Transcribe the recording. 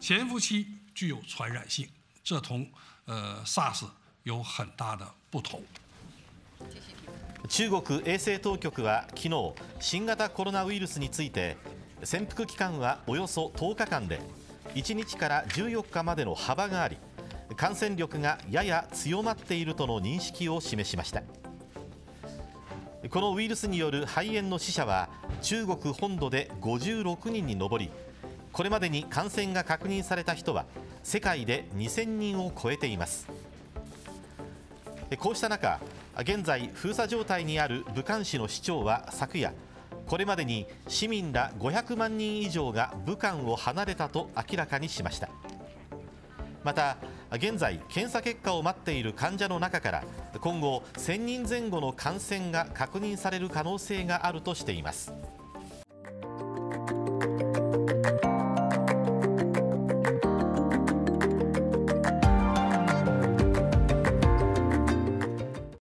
潜伏期具有传染性，这同呃 SARS 有很大的不同。中国衛生当局は昨日新型コロナウイルスについて潜伏期間はおよそ10日間で1日から14日までの幅があり感染力がやや強まっているとの認識を示しましたこのウイルスによる肺炎の死者は中国本土で56人に上りこれまでに感染が確認された人は世界で2000人を超えています。こうした中現在封鎖状態にある武漢市の市長は昨夜これまでに市民ら500万人以上が武漢を離れたと明らかにしました。また現在検査結果を待っている患者の中から今後1000人前後の感染が確認される可能性があるとしています。